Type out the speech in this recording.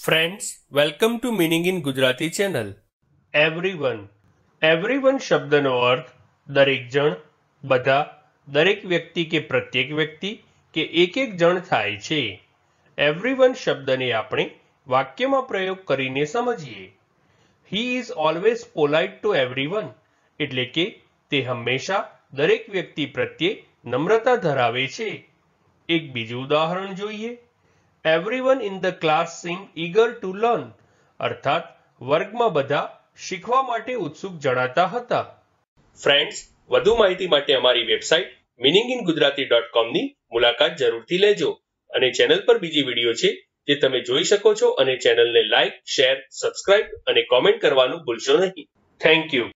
Friends welcome to meaning in Gujarati channel everyone everyone શબ્દનો અર્થ દરેક જણ બધા દરેક વ્યક્તિ કે પ્રત્યેક વ્યક્તિ કે એક એક જણ થાય છે એવરીવન શબ્દને આપણે વાક્યમાં પ્રયોગ કરીને સમજીએ he is always polite to everyone એટલે કે તે હંમેશા દરેક વ્યક્તિ પ્રત્યે નમ્રતા ધરાવે છે એક બીજું ઉદાહરણ જોઈએ everyone in the class seem eager to learn અર્થાત, વર્ગમાં બધા શીખવા માટે ઉત્સુક જણાતા હતા. ફ્રેન્ડ્સ વધુ માહિતી માટે અમારી website meaning in Gujarati dot કોમની મુલાકાત જરૂરથી લેજો અને ચેનલ પર બીજી વીડિયો છે જે તમે જોઈ શકો છો અને ચેનલને લાઇક શેર સબસ્ક્રાઇબ અને કોમેન્ટ કરવાનું ભૂલશો નહીં. Thank you